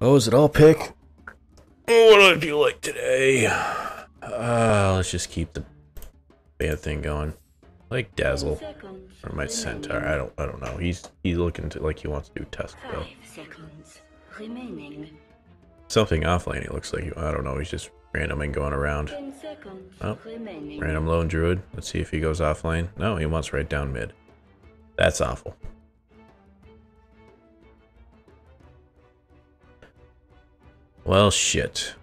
Oh, is it all pick? Oh, what do I feel like today? Uh, let's just keep the bad thing going. Like Dazzle or my Centaur. I don't. I don't know. He's he's looking to like he wants to do test though. Five seconds remaining. Something offlane. He looks like he, I don't know. He's just random and going around. Ten seconds Oh. Random lone druid. Let's see if he goes offlane. No, he wants right down mid. That's awful. Well, shit.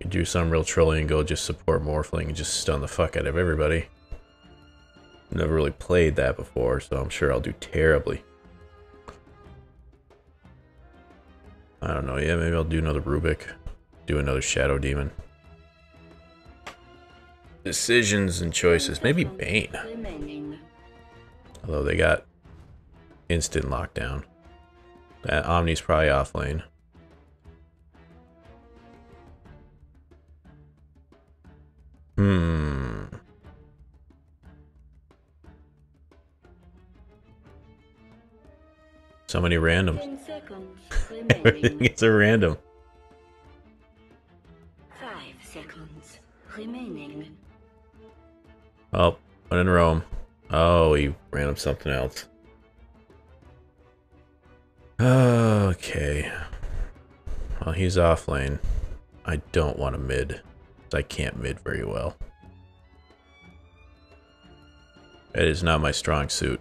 You do some real trolling and go just support Morphling and just stun the fuck out of everybody. Never really played that before, so I'm sure I'll do terribly. I don't know. Yeah, maybe I'll do another Rubik. Do another Shadow Demon. Decisions and choices. Maybe Bane. Although they got instant lockdown. That Omni's probably off lane. Hmm. So many randoms. Everything is a random. Five seconds remaining. Oh, one in Rome. Oh, he ran up something else. Okay. Well, he's off lane. I don't want a mid. I can't mid very well. That is not my strong suit.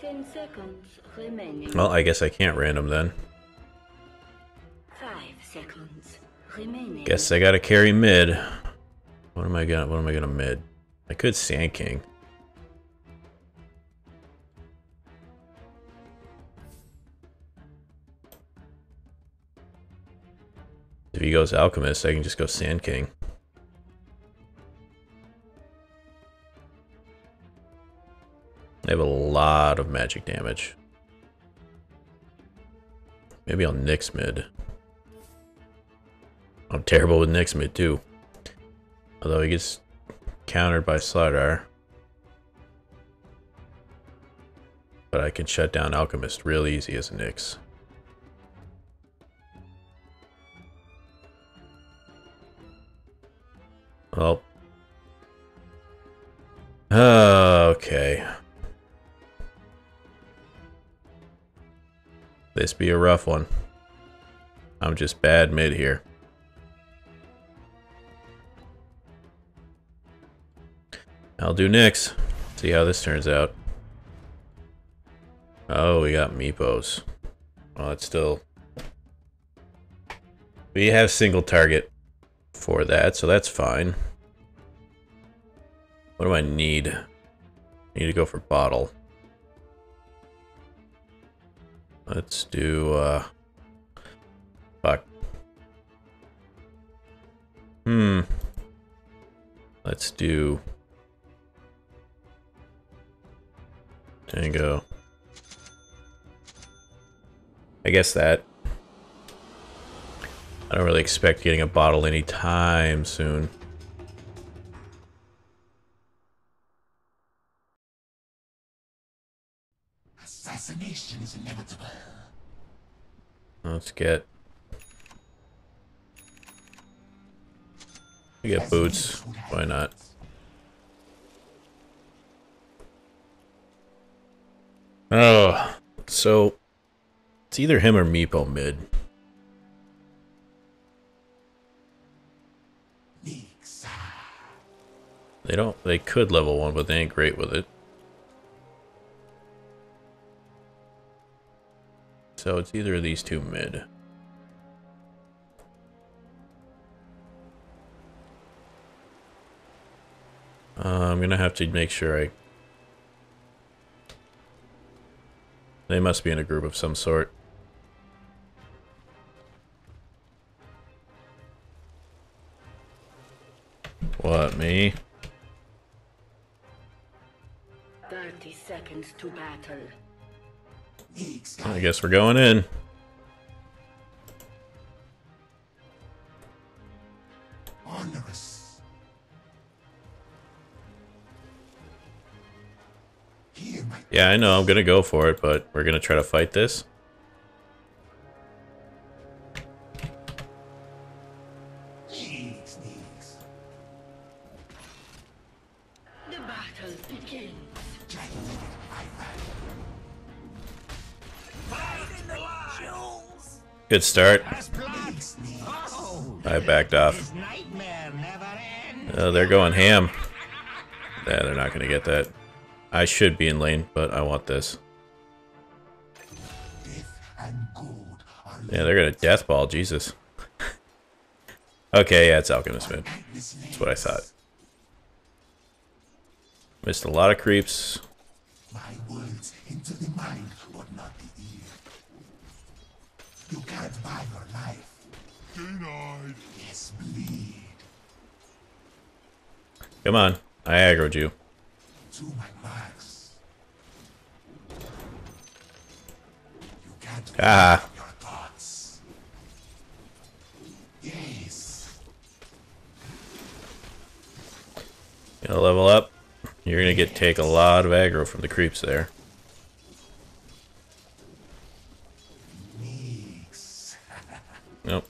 Ten seconds remaining. Well, I guess I can't random then. Five seconds remaining. Guess I gotta carry mid. What am I gonna what am I gonna mid? I could Sand King. If he goes Alchemist, I can just go Sand King. They have a lot of magic damage. Maybe I'll Nyx mid. I'm terrible with Nyx mid too. Although he gets countered by Slardar. But I can shut down Alchemist real easy as a Nyx. Well. Okay. This be a rough one. I'm just bad mid here. I'll do Nyx. See how this turns out. Oh, we got Meepos. Well, it's still... We have single target for that, so that's fine. What do I need? I need to go for bottle. Let's do, uh... Fuck. Hmm. Let's do... Tango. I guess that. I don't really expect getting a bottle anytime soon. Assassination is inevitable. Let's get... We get boots. Why not? So it's either him or Meepo mid. They don't. They could level one, but they ain't great with it. So it's either of these two mid. Uh, I'm gonna have to make sure I. They must be in a group of some sort. What, me? Thirty seconds to battle. I guess we're going in. Yeah, I know. I'm gonna go for it, but we're gonna try to fight this. Good start. I backed off. Oh, they're going ham. Yeah, they're not gonna get that. I should be in lane, but I want this. Yeah, they're gonna death ball. Jesus. okay, yeah, it's Alchemist mid. That's That's what I thought. Missed a lot of creeps. My words into the mind, but not the ear. You can't buy your life. Denied. Yes, bleed. Come on, I aggroed you. To my marks. You can't Ah. your thoughts. Yes. Gonna level up. You're gonna get take a lot of aggro from the creeps there. Nope.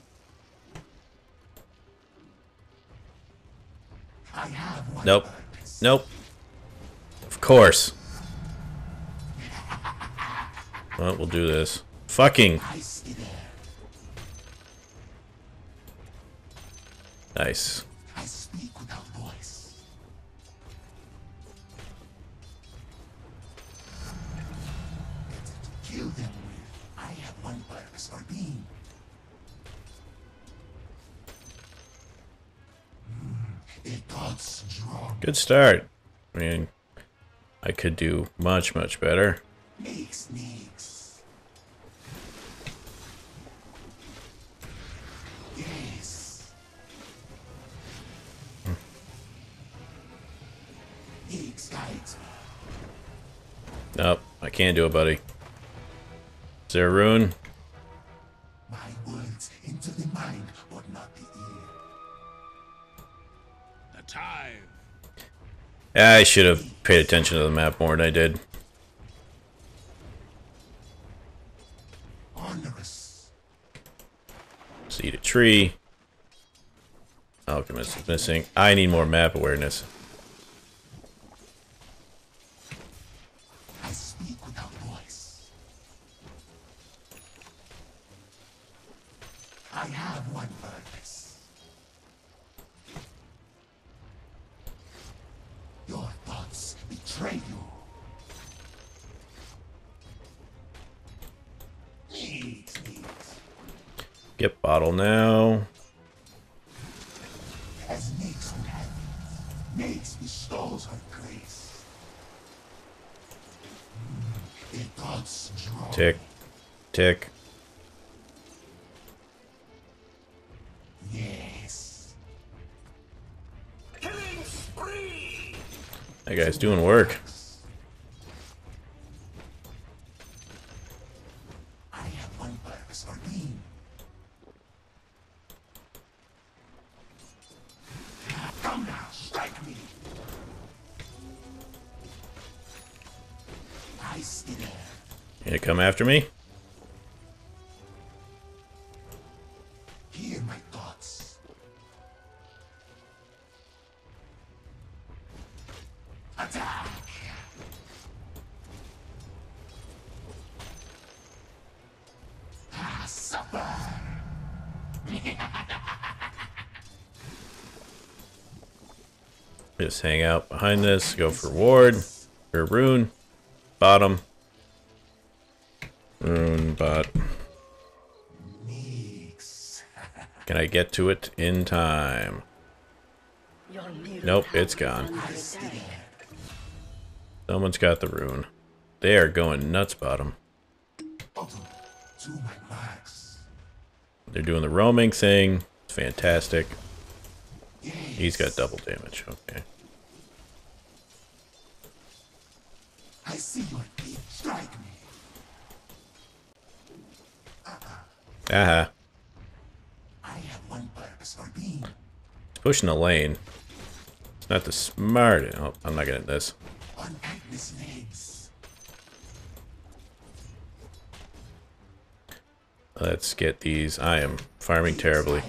I have one Nope. Nope. Of course. Well, we'll do this. Fucking nice. Good start. I mean, I could do much, much better. makes needs. Yes. Nyx guides me. Nope, I can't do it, buddy. Is there a rune? My words into the mind, but not the ear. The time. I should have paid attention to the map more than I did. Onerous. Seed a tree. Alchemist is missing. I need more map awareness. Get bottle now. As Nyx would have Nyx bestows her grace. Tick. Tick. Yes. That guy's doing work. You come after me? Hear my thoughts. Attack! Ah, supper! Just hang out behind this. Go for ward. Or rune. Bottom. Bot. Nyx. Can I get to it in time? Nope, it's gone. Someone's got the rune. They are going nuts bottom. They're doing the roaming thing. Fantastic. He's got double damage. Okay. Uh-huh. It's pushing the lane. It's not the smart. Oh, I'm not getting this. Let's get these. I am farming terribly.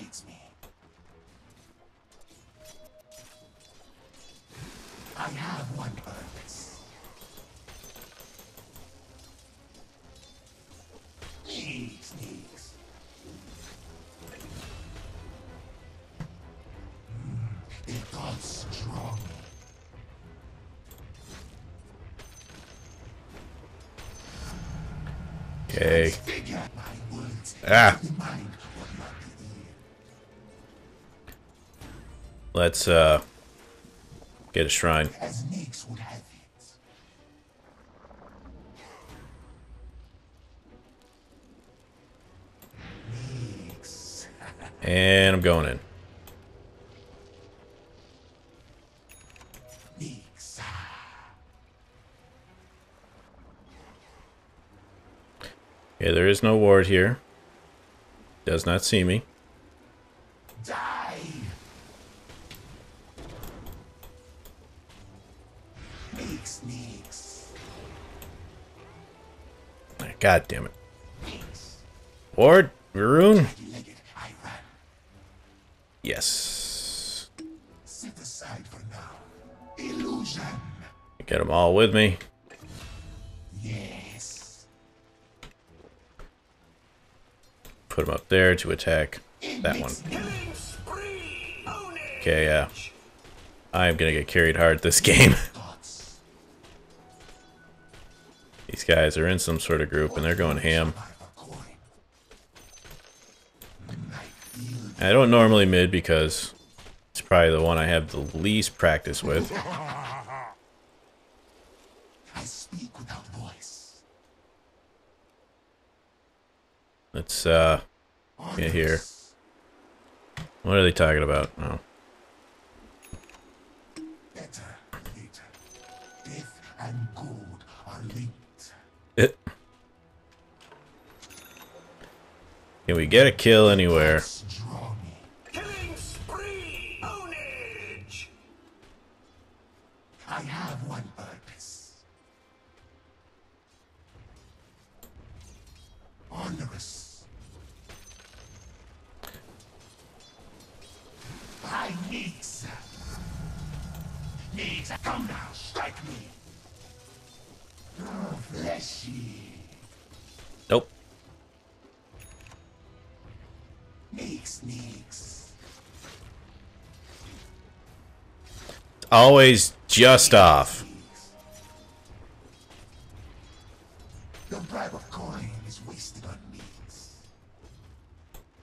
Ah. Let's uh get a shrine. And I'm going in. Okay, there is no ward here. Does not see me. Die! Nyx, Nyx. God damn it. Ward, Varun. Legged, I ran. Yes. Set aside for now. Illusion. Get them all with me. Put them up there to attack that one. Okay, yeah. I am gonna get carried hard this game. These guys are in some sort of group and they're going ham. I don't normally mid because it's probably the one I have the least practice with. Let's uh get here. What are they talking about? Oh. Better later. Death and gold are linked. It. Eh. Can we get a kill anywhere? Killing spree! Ownage! I have Needs. Come now, strike me. Oh, fleshy. Nope. Nyx, Nyx. Always just off. The bribe of coin is wasted on Nyx.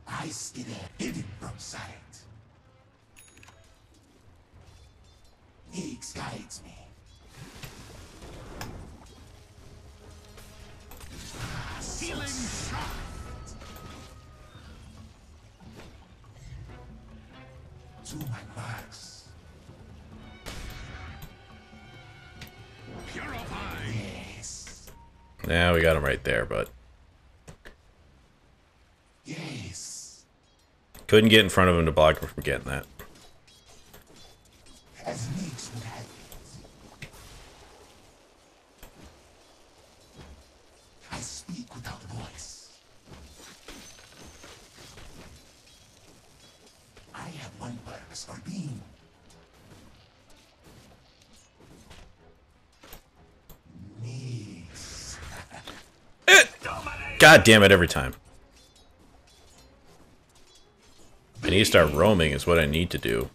I skid Nyx guides me. Healing shot! To my marks. Purify! Yes. Now we got him right there, but Yes. couldn't get in front of him to block him from getting that. As Nyx would have it. I speak without voice. I have one purpose for being. Nyx. God damn it, every time. I need to start roaming is what I need to do.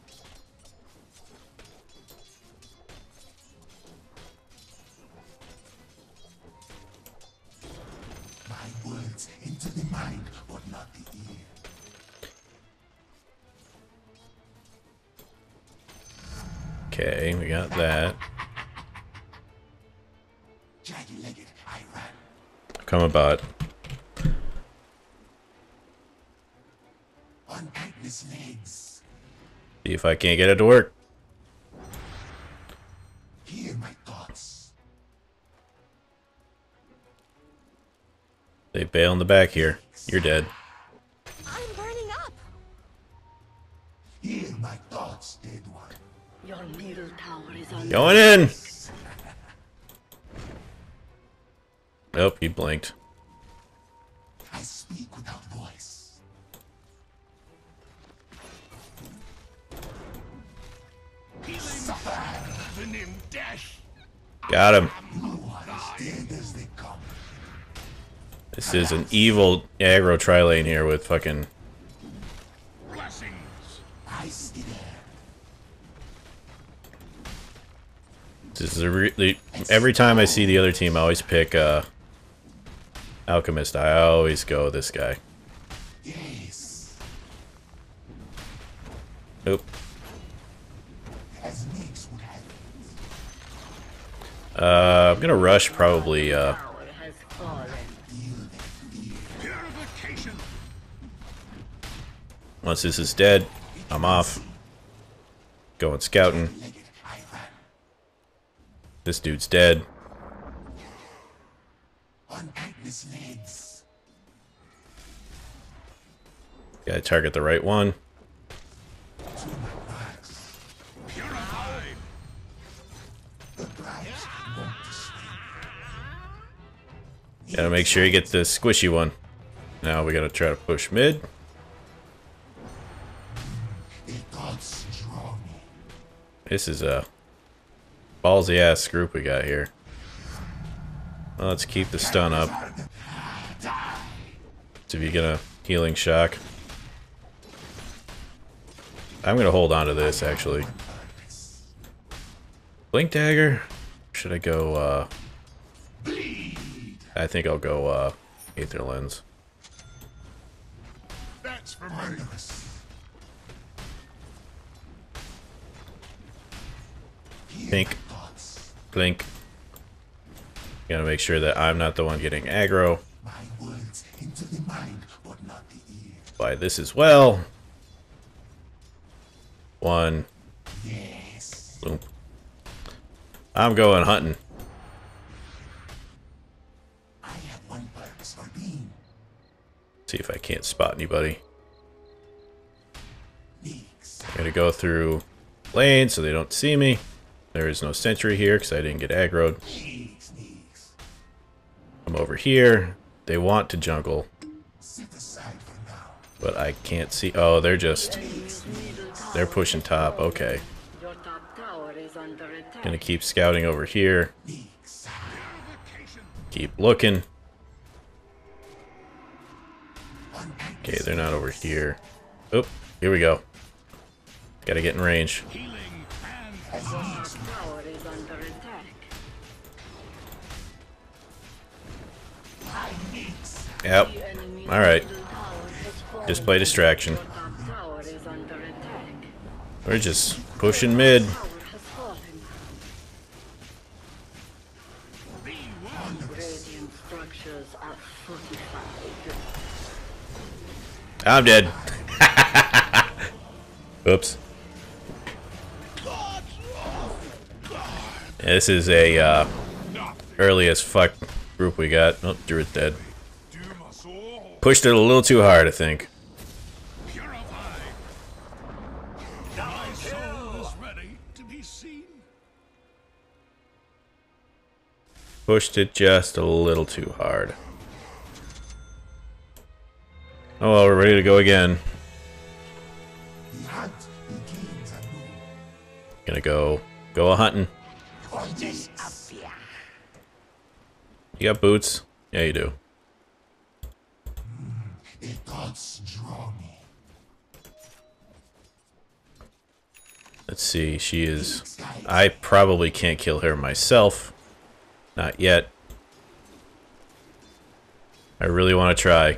My words into the mind, but not the ear. Okay, we got that. Jagged-legged, I ran. Come about. On Agnes' legs. See if I can't get it to work. Hear my thoughts. They bail in the back here. You're dead. I'm burning up. Hear my thoughts, dead one. Your middle tower is under Going in! Nope, he blinked. Got him. This is an evil aggro tri lane here with fucking. This is a re the, every time I see the other team, I always pick uh, Alchemist. I always go this guy. Uh, I'm gonna rush probably. Uh, once this is dead, I'm off. Going scouting. This dude's dead. Gotta target the right one. Gotta make sure you get the squishy one. Now we gotta try to push mid. This is a ballsy ass group we got here. Well, let's keep the stun up. So if you get a healing shock. I'm gonna hold on to this actually. Blink dagger? Should I go uh I think I'll go uh Aether Lens. That's for me. Wondrous. Hear Think. the thoughts. Blink. Gotta make sure that I'm not the one getting aggro My words into the mind, but not the ear. by this as well. One. Yes. Boom. I'm going hunting. See if I can't spot anybody. I'm gonna go through lane so they don't see me. There is no sentry here because I didn't get aggroed. I'm over here. They want to jungle, but I can't see. Oh, they're just they're pushing top. Okay, gonna keep scouting over here. Keep looking. Okay, they're not over here. Oh, here we go. Gotta get in range. Healing and Your top tower is under attack. Nyx. Yep. All right. middle tower has fallen. Display distraction. Your top tower is under attack. We're just pushing mid. I'm dead. Oops. This is a uh, early as fuck group we got. Oh, Druid's dead. Pushed it a little too hard, I think. Pushed it just a little too hard. Oh well, we're ready to go again. Gonna go go a hunting. You got boots? Yeah, you do. Let's see. She is. I probably can't kill her myself. Not yet. I really want to try.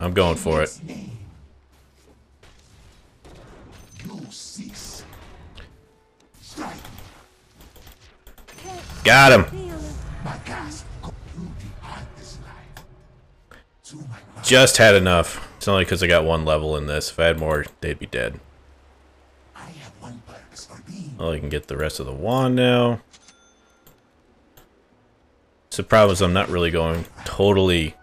I'm going for it. Got him. Just had enough. It's only because I got one level in this. If I had more, they'd be dead. Well, I can get the rest of the wand now. So the problem is I'm not really going totally...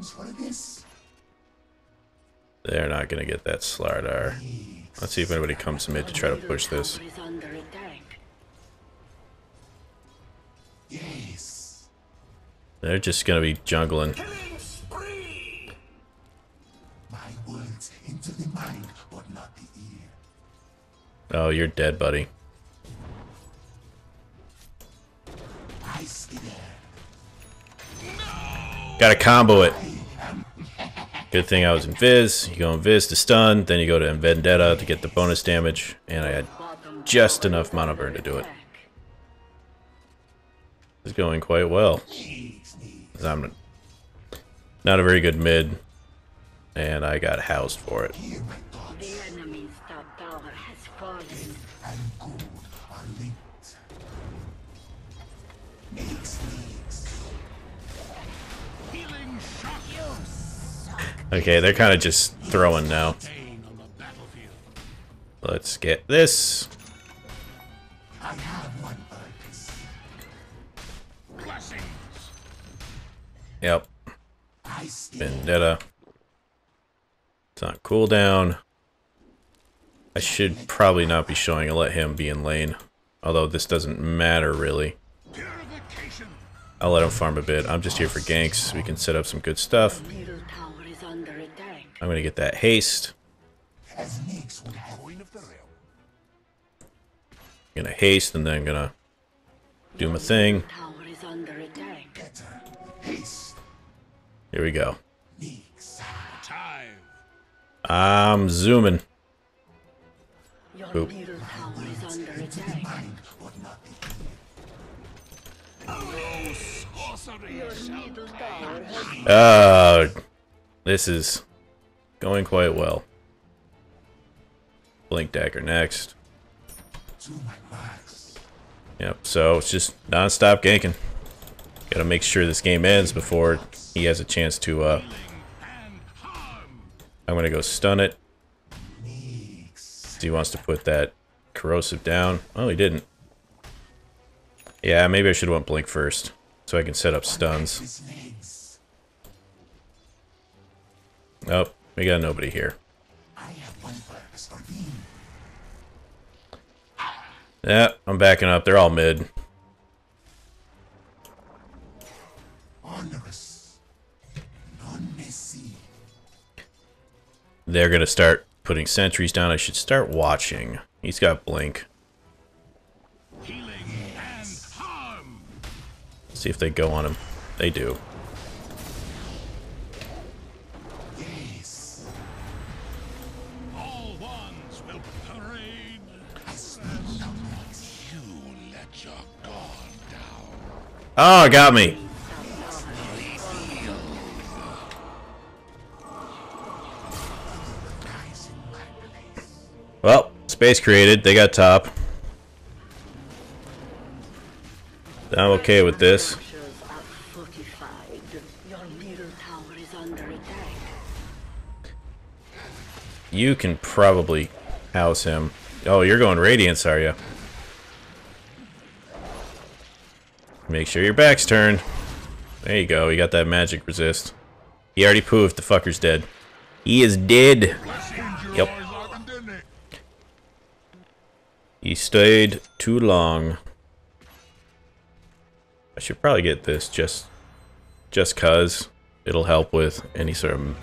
have for this. They're not going to get that Slardar. Let's see if anybody comes to mid to try to push this. Yes. They're just going to be jungling. Mind, Oh, you're dead, buddy. Gotta combo it. Good thing I was in Viz. You go in Viz to stun, then you go to Vendetta to get the bonus damage, and I had just enough mana burn to do it. It's going quite well. I'm not a very good mid, and I got housed for it. Okay, they're kind of just throwing now. Let's get this. Yep, Vendetta. It's on cooldown. I should probably not be showing and let him be in lane. Although this doesn't matter really. I'll let him farm a bit. I'm just here for ganks. We can set up some good stuff. Middle tower is under I'm gonna get that haste. Gonna haste and then gonna do my thing. Here we go. I'm zooming. Boop. Uh, this is going quite well. Blink dagger next. Yep, so it's just non-stop ganking. Gotta make sure this game ends before he has a chance to, uh... I'm gonna go stun it. He wants to put that corrosive down. Oh, he didn't. Yeah, maybe I should went blink first. So I can set up stuns. Oh, we got nobody here. I have one purpose for thee. Yeah, I'm backing up. They're all mid. Onerous. None may see. They're gonna start putting sentries down. I should start watching. He's got blink. Healing and harm. See if they go on him. They do. Oh, got me. Well, space created. They got top. I'm okay with this. You can probably house him. Oh, you're going Radiance, are you? Make sure your back's turned. There you go. You got that magic resist. He already poofed, the fucker's dead. He is dead. Yep. He stayed too long. I should probably get this just just cuz it'll help with any sort of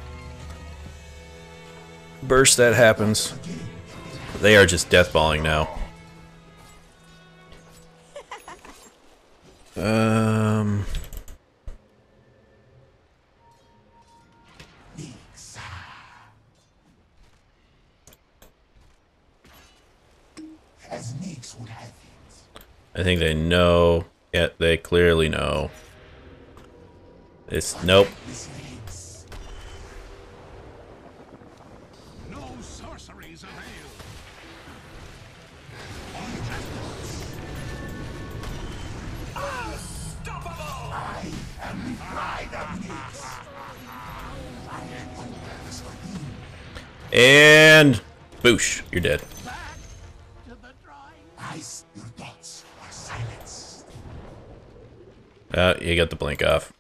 burst that happens. They are just deathballing now. Um. I think they know. Yeah, they clearly know. It's nope. And boosh, you're dead. Uh, you got the blink off.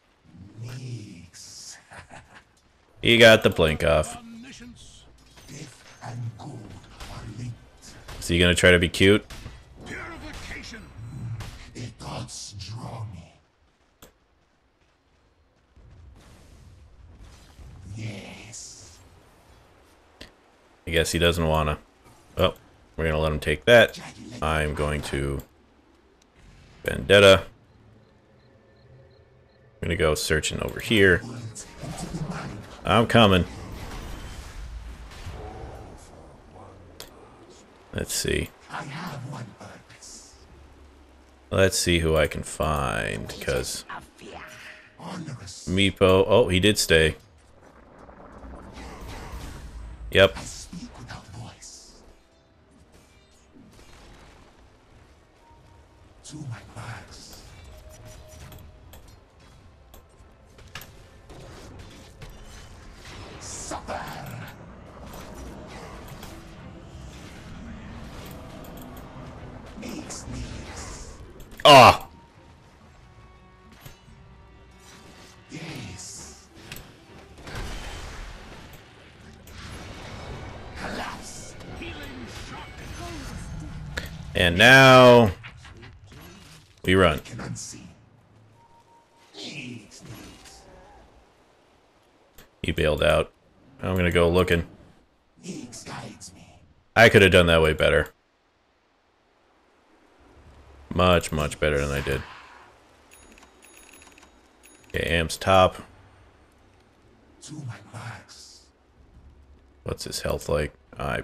You got the blink off. So you gonna try to be cute? Guess he doesn't wanna. Oh, We're gonna let him take that. I'm going to Vendetta. I'm gonna go searching over here. I'm coming. Let's see. Let's see who I can find, because. Meepo... Oh, he did stay. Yep. Ah! Yes. And now... We run. Can unsee. Needs needs. He bailed out. I'm gonna go looking. Nyx guides me. I could have done that way better. Much, much better than I did. Okay, Am's top. To. What's his health like? I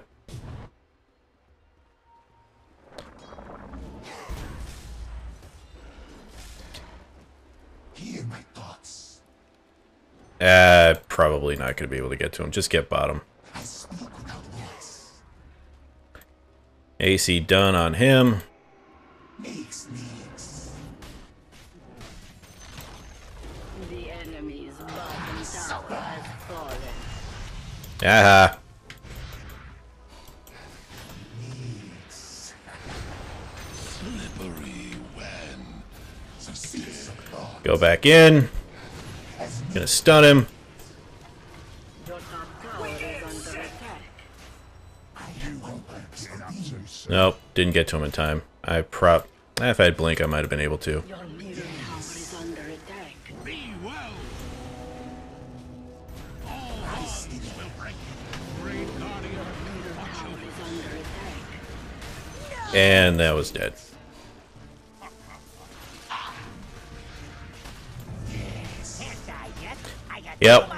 uh, probably not gonna be able to get to him. Just get bottom. AC done on him. Makes needs. The enemy's bottom tower has fallen. Aha. Needs. Slippery when. So cease of thought. Go back in. As me Gonna stun him. Your top tower is under attack. I have one purpose of being. Nope, didn't get to him in time. I prop. If I had blink, I might have been able to. Your middle tower is under attack. Be well. All odds will break. Great guardian. Middle tower is under attack. And that was dead. Yep.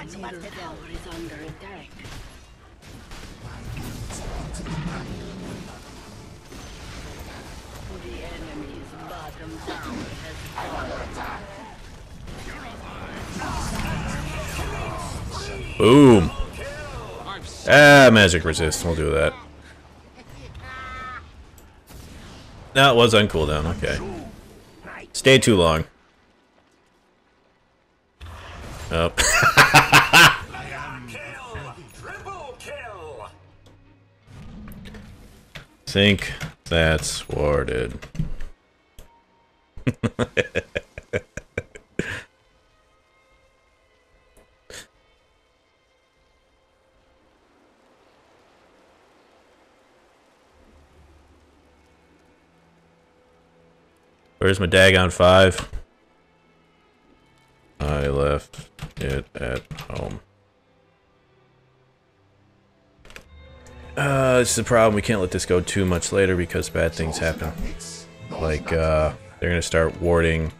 Boom. Ah, magic resist. We'll do that. That was on cooldown. Okay. Stay too long. Oh. Think that's warded. Where's my Dagon 5? I left it at home. Uh, this is the problem. We can't let this go too much later because bad things happen. Like, uh, they're gonna start warding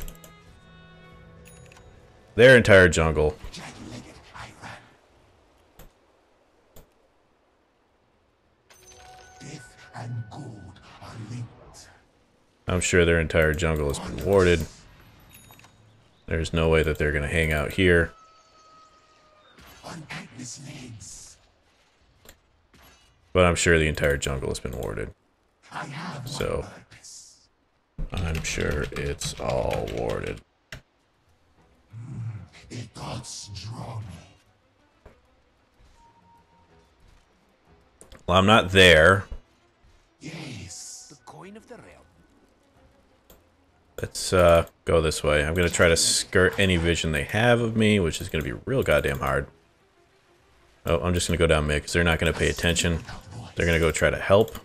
their entire jungle. I'm sure their entire jungle has been warded. There's no way that they're gonna hang out here. But I'm sure the entire jungle has been warded. So- I'm sure it's all warded. Draw me. Well, I'm not there. Yes. Let's uh, go this way. I'm gonna try to skirt any vision they have of me, which is gonna be real goddamn hard. Oh, I'm just gonna go down mid because they're not gonna pay attention. They're gonna go try to help.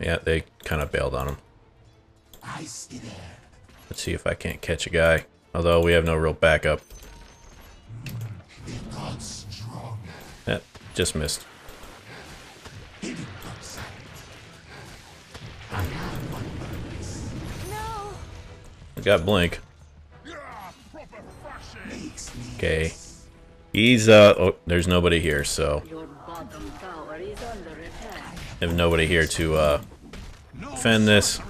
Yeah, they kind of bailed on him. Let's see if I can't catch a guy. Although we have no real backup. Eh, just missed. I got blink. Okay. He's uh oh there's nobody here, so. I have nobody here to uh Defend this.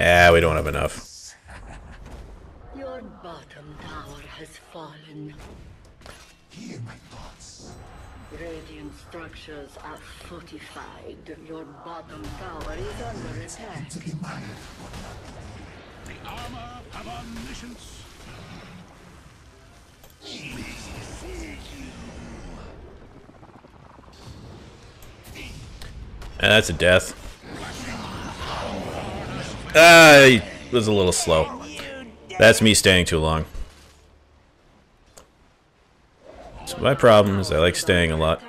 Ah, we don't have enough. Radiant structures are fortified. Your bottom tower is under attack. To the mind, The armor of omniscience. And that's a death. Ah, he was a little slow. That's me staying too long. My problem is I like staying a lot.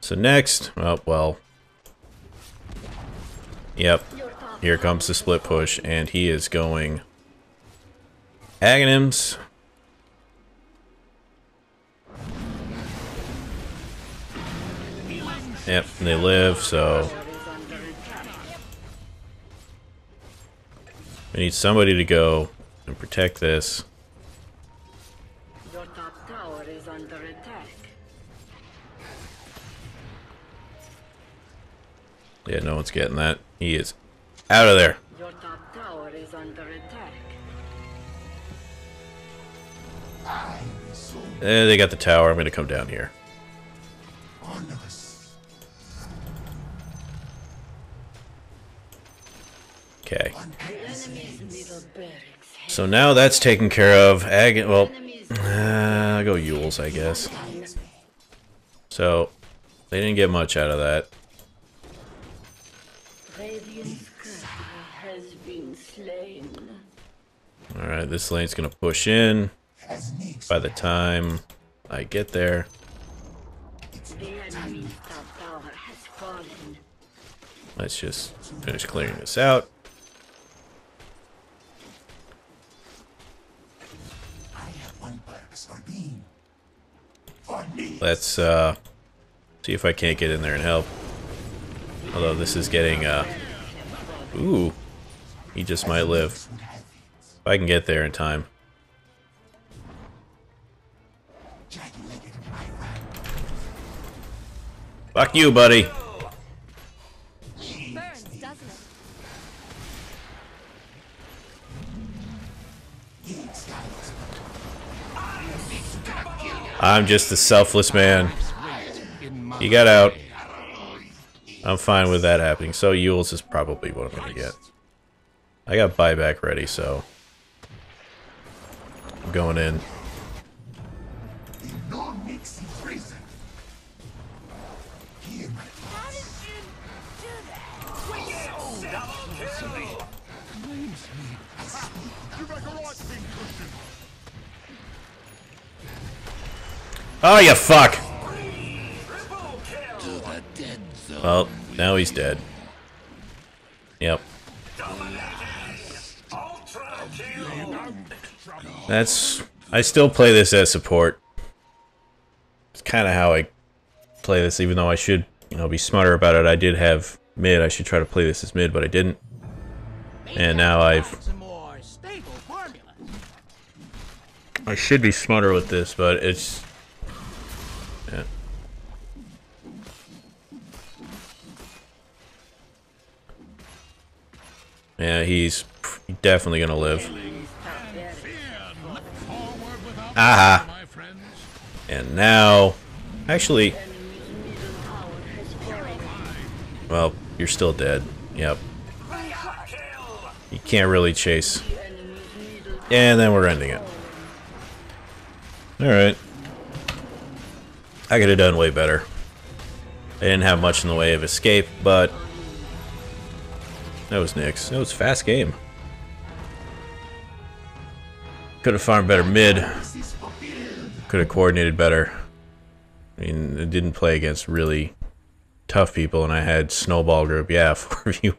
So next, oh well. Yep, here comes the split push, and he is going Aghanims. Yep, they live, so we need somebody to go and protect this. Yeah, no one's getting that. He is out of there. Your top tower is under attack. Eh, they got the tower. I'm gonna come down here. Okay. Enemy's middle barracks has So now that's taken care of. Ag well, uh, I'll go Euls, I guess. So they didn't get much out of that. Radiant Scarecrow has been slain. All right, this lane's gonna push in. By the time I get there, let's just finish clearing this out. Let's uh, see if I can't get in there and help. Although this is getting uh, ooh, he just might live. If I can get there in time. Fuck you, buddy. I'm just a selfless man. You got out. I'm fine with that happening. So Euls is probably what I'm gonna get. I got buyback ready, so going in. Oh, you fuck! Well, now he's dead. Yep. That's. I still play this as support. It's kind of how I play this, even though I should, you know, be smarter about it. I did have mid. I should try to play this as mid, but I didn't. And now I've. I should be smarter with this, but it's. Yeah. Yeah, he's definitely gonna live. Aha. And now, actually, well, you're still dead. Yep. You can't really chase. And then we're ending it. Alright. I could have done way better. I didn't have much in the way of escape, but that was Nyx. That was fast game. Could have farmed better mid. Could have coordinated better. I mean, it didn't play against really tough people, and I had snowball group. Yeah, 4v1.